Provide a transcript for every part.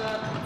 set.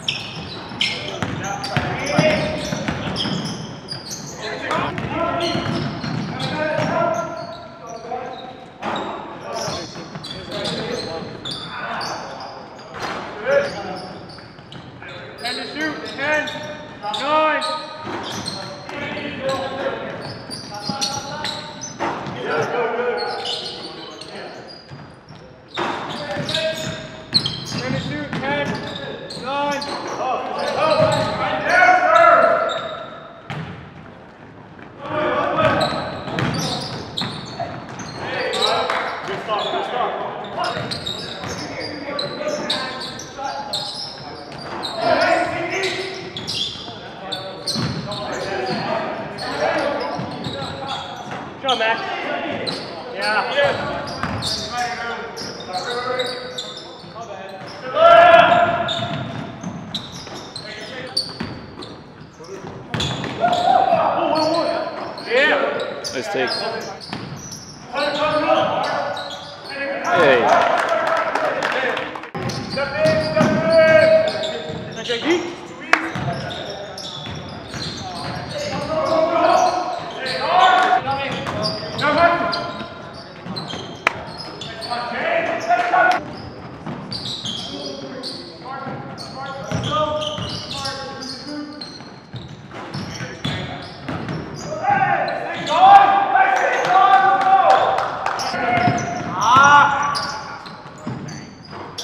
mistake.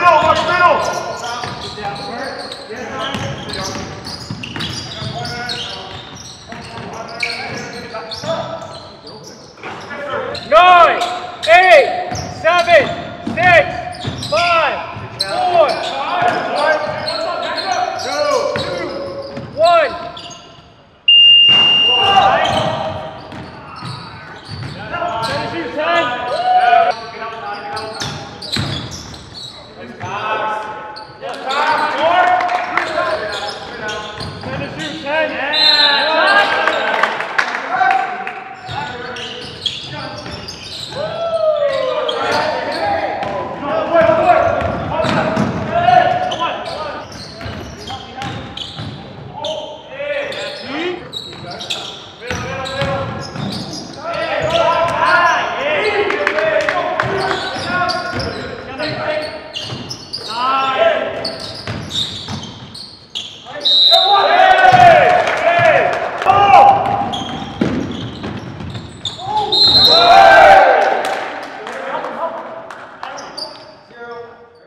Get over Levantar-se. Levantar-se.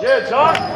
Yeah, John.